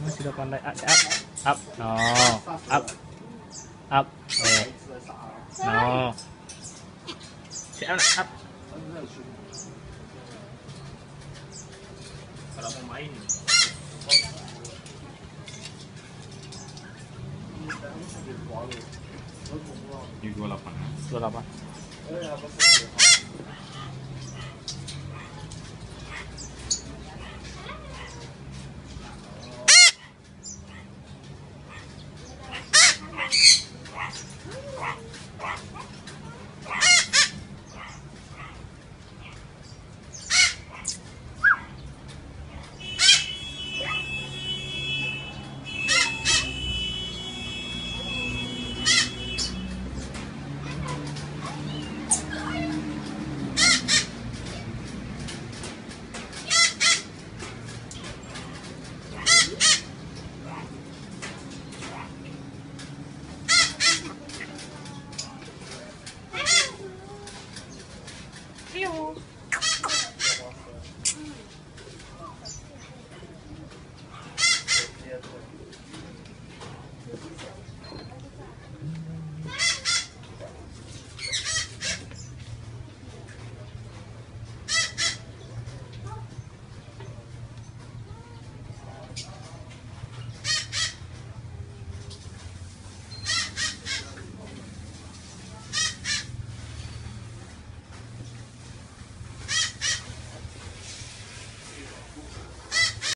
Oh, sudah pandai. Up, up, up. No, up, up. Eh, no. Si up, up. Kalau mau main. Ini 28. 28. You.